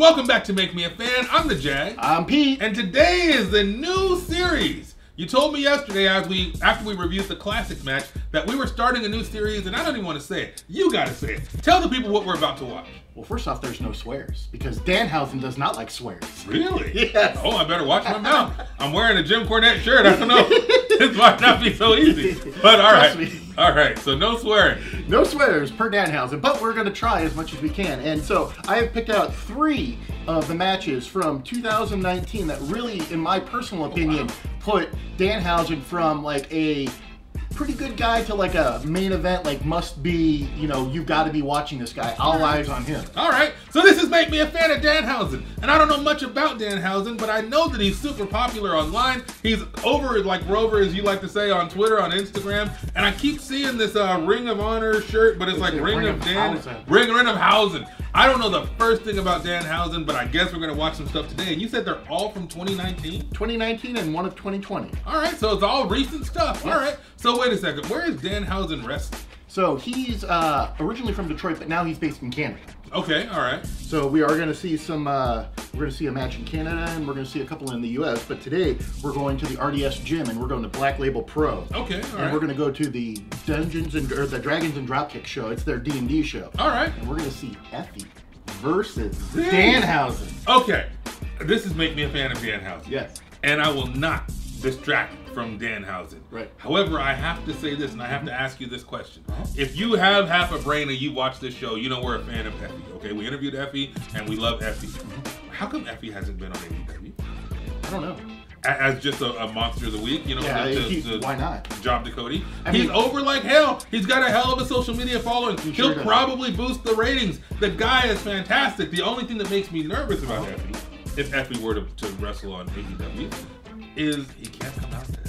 Welcome back to Make Me a Fan. I'm the Jag. I'm Pete. And today is the new series. You told me yesterday as we after we reviewed the classic match that we were starting a new series and I don't even want to say it. You gotta say it. Tell the people what we're about to watch. Well, first off, there's no swears because Danhausen does not like swears. Really? Yes. Oh, I better watch my mouth. I'm wearing a Jim Cornette shirt. I don't know. this might not be so easy. But all right. All right. So no swearing. No swears per Danhausen, but we're going to try as much as we can. And so I have picked out three of the matches from 2019 that really, in my personal opinion, oh, put Danhausen from like a pretty good guy to like a main event, like must be, you know, you've got to be watching this guy. All eyes on him. All right, so this is Make Me a Fan of Danhausen. And I don't know much about Danhausen, but I know that he's super popular online. He's over like Rover, as you like to say, on Twitter, on Instagram. And I keep seeing this uh, Ring of Honor shirt, but it's like it Ring, Ring of of Dan. Hausen? Ring, Ring of Hausen. I don't know the first thing about Danhausen, but I guess we're going to watch some stuff today. And you said they're all from 2019? 2019 and one of 2020. All right, so it's all recent stuff. All Yes. right, so wait a second. Where is Danhausen wrestling? So he's uh, originally from Detroit, but now he's based in Canada. Okay, all right. So we are going to see some. Uh, we're going to see a match in Canada, and we're going to see a couple in the U.S. But today we're going to the RDS gym, and we're going to Black Label Pro. Okay, all and right. we're going to go to the Dungeons and or the Dragons and Dropkick show. It's their D and D show. All right. And we're going to see Effy versus. Danhausen. Okay, this is Make Me a Fan of Danhausen. Yes. and I will not distract from Danhausen. Right. However, I have to say this, and I have to ask you this question: Uh-huh. If you have half a brain and you watch this show, you know we're a fan of Effy. Okay, we interviewed Effy, and we love Effy. Mm-hmm. How come Effy hasn't been on AEW I don't know. As just a, a monster of the week? You know, Yeah, to, he- to why not? Job to Cody. I He's mean- over like hell. He's got a hell of a social media following. He He'll sure probably boost the ratings. The guy is fantastic. The only thing that makes me nervous about Uh-huh. Effy, if Effy were to, to wrestle on AEW, is he can't come out to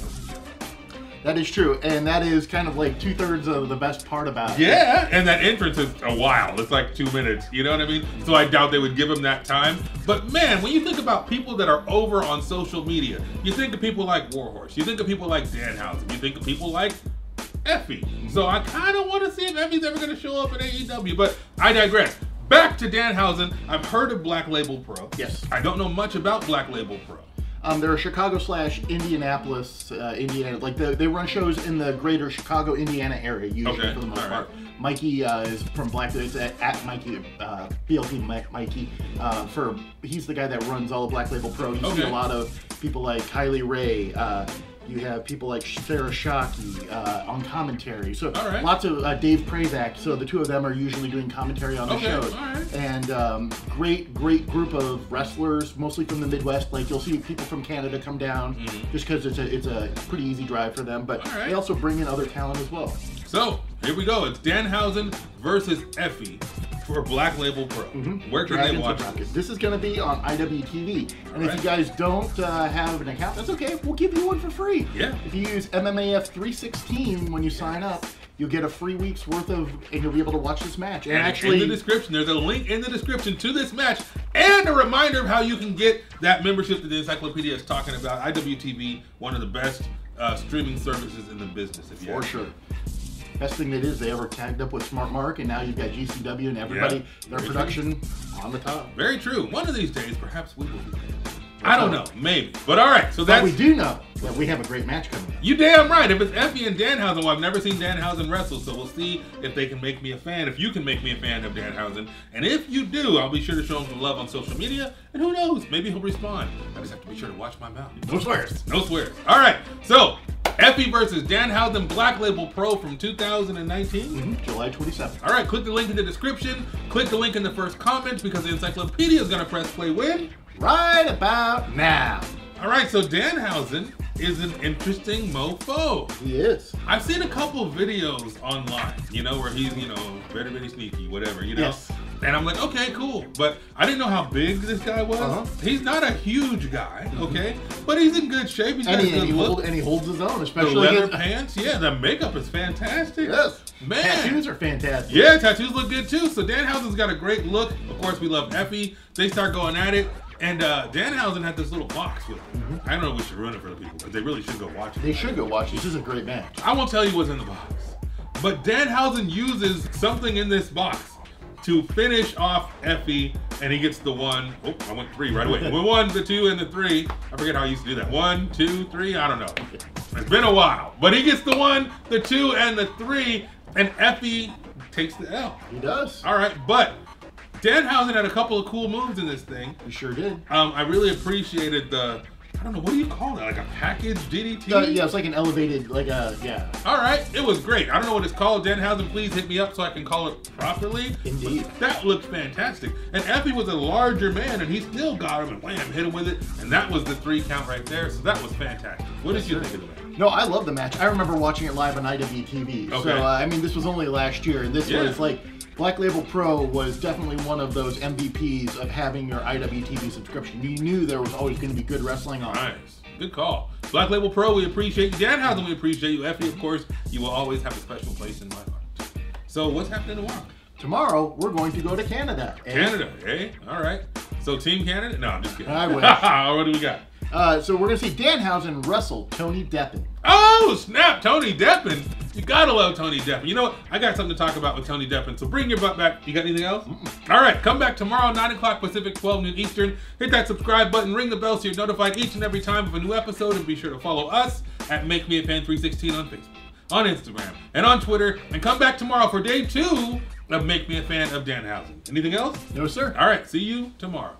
That is true, and that is kind of like two thirds of the best part about it. Yeah, and that entrance is a while. It's like two minutes. You know what I mean? So I doubt they would give him that time. But man, when you think about people that are over on social media, you think of people like Warhorse. You think of people like Danhausen. You think of people like Effy. Mm-hmm. So I kind of want to see if Effy's ever going to show up at AEW. But I digress. Back to Danhausen. I've heard of Black Label Pro. Yes. I don't know much about Black Label Pro. Um, they're a Chicago slash Indianapolis, uh, Indiana. Like the, they run shows in the greater Chicago, Indiana area usually Okay, for the most all part. Mikey uh, is from Black. It's at, at Mikey uh, BLT Mike- Mikey. Uh, for he's the guy that runs all of Black Label Pro. You see a lot of people like Kylie Rae. Uh, you have people like Sarah Shockey uh, on commentary. So All right. lots of uh, Dave Prazak. So the two of them are usually doing commentary on the Okay, shows. right. And um, great, great group of wrestlers, mostly from the Midwest. Like you'll see people from Canada come down just because it's a it's a pretty easy drive for them. But Mm-hmm. Right. they also bring in other talent as well. So here we go. It's Danhausen versus Effy for Black Label Pro. Where can they watch this? This is going to be on IWTV. And if you guys don't uh, have an account, that's okay. We'll give you one for free. Yeah. If you use MMAF 316 when you sign up, you'll get a free week's worth of, and you'll be able to watch this match. And, And actually, in the description, there's a link in the description to this match and a reminder of how you can get that membership that the encyclopedia is talking about. IWTV, one of the best uh, streaming services in the business. If you For sure. Best thing that is they ever tagged up with Smart Mark, and now you've got GCW and everybody, Yeah. their Very production on the top. Very true. One of these days, perhaps we will be. I don't know, maybe. But all right, so But we do know that we have a great match coming up. You damn right. If it's Effy and Danhausen, well, I've never seen Danhausen wrestle, so we'll see if they can make me a fan. If you can make me a fan of Danhausen, and if you do, I'll be sure to show him some love on social media. And who knows, maybe he'll respond. I just have to be sure to watch my mouth. No swears. No swears. All right. So Effy versus Danhausen Black Label Pro from 2019. Mhm, July 27th. All right, click the link in the description. Click the link in the first comment because the encyclopedia is going to press play when. Right about now. All right, so Danhausen is an interesting mofo. He is. I've seen a couple videos online, you know, where he's, you know, very, very sneaky, whatever, you know. Yes. And I'm like, okay, cool. But I didn't know how big this guy was. Uh-huh. Mm-hmm. He's not a huge guy, okay? But he's in good shape. He's got And a he, and, good he look. hold, and he holds his own, especially. the leather against- pants, yeah, the makeup is fantastic. Yes. Man. Tattoos are fantastic. Yeah, tattoos look good too. So Danhausen's got a great look. Of course, we love Effy. They start going at it. And uh, Danhausen had this little box with him. I don't know if we should ruin it for the people, but they really should go watch it. Mm-hmm. They should go watch. It. This is a great match. I won't tell you what's in the box. But Danhausen uses something in this box to finish off Effy and he gets the one. Oh, I went three right away. went one, the two, and the three. I forget how I used to do that. One, two, three. I don't know. It's been a while, but he gets the one, the two, and the three, and Effy takes the L. He does. All right, but Danhausen had a couple of cool moves in this thing. He sure did. Um, I really appreciated the. I don't know what do you call that? Like a package DDT? Uh, yeah, it's like an elevated, like a yeah. All right, it was great. I don't know what it's called. Danhausen, please hit me up so I can call it properly. Indeed. That looked fantastic. And Effy was a larger man, and he still got him and wham, hit him with it. And that was the three count right there. So that was fantastic. What did you sir. think of the match? No, I love the match. I remember watching it live on IWTV. Okay. So uh, I mean, this was only last year, and this Yeah. was like Black Label Pro was definitely one of those MVPs of having your IWTV subscription. You knew there was always going to be good wrestling on. Nice. Good call. Black Label Pro, we appreciate you. Danhausen, we appreciate you. Effy, of course, you will always have a special place in my heart. So what's happening tomorrow? Tomorrow we're going to go to Canada. eh? Canada, eh? All right. So Team Canada? No, I'm just kidding. I wish. what do we got? Uh, so we're going to see Danhausen wrestle Tony Deppen. Oh, snap. Tony Deppen. You gotta love Tony Deppen. You know what? I got something to talk about with Tony Deppen. So bring your butt back. You got anything else? All right, come back tomorrow, 9 o'clock Pacific, 12 noon Eastern. Hit that subscribe button, ring the bell so you're notified each and every time of a new episode. And be sure to follow us at Make Me a Fan 316 on Facebook, on Instagram, and on Twitter. And come back tomorrow for day two of Make Me a Fan of Danhausen. Anything else? No, sir. All right, see you tomorrow.